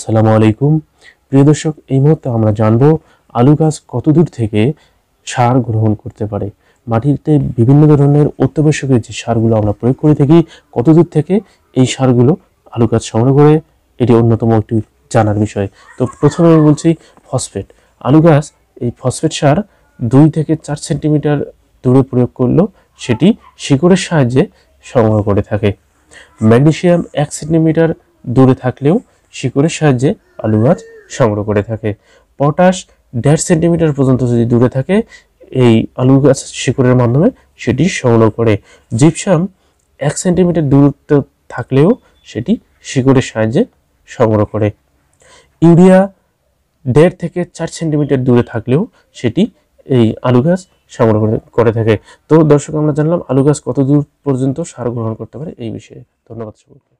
আসসালামু আলাইকুম। প্রিয় দর্শক, এই মুহূর্তে আমরা জানব আলু গাছ কতদূর থেকে সার গ্রহণ করতে পারে। মাটিতে বিভিন্ন ধরনের অত্যাবশ্যকীয় যে সারগুলো আমরা প্রয়োগ করে থাকি, কতদূর থেকে এই সারগুলো আলু গাছ সংগ্রহ করে, এটি অন্যতম একটি জানার বিষয়। তো প্রথমে আমি বলছি ফসফেট। আলু গাছ, এই ফসফেট সার দুই থেকে চার সেন্টিমিটার দূরে প্রয়োগ করলেও সেটি শিকড়ের সাহায্যে সংগ্রহ করে থাকে। ম্যাগনেসিয়াম এক সেন্টিমিটার দূরে থাকলেও শিকড়ের সাহায্যে আলু গাছ সংগ্রহ করে থাকে। পটাশ দেড় সেন্টিমিটার পর্যন্ত যদি দূরে থাকে, এই আলু গাছ শিকড়ের মাধ্যমে সেটি সংগ্রহ করে। জিপসাম এক সেন্টিমিটার দূরত্ব থাকলেও সেটি শিকড়ের সাহায্যে সংগ্রহ করে। ইউরিয়া দেড় থেকে চার সেন্টিমিটার দূরে থাকলেও সেটি এই আলু গাছ সংগ্রহ করে- থাকে। তো দর্শক, আমরা জানলাম আলু গাছ কত দূর পর্যন্ত সার গ্রহণ করতে পারে এই বিষয়ে। ধন্যবাদ সকলকে।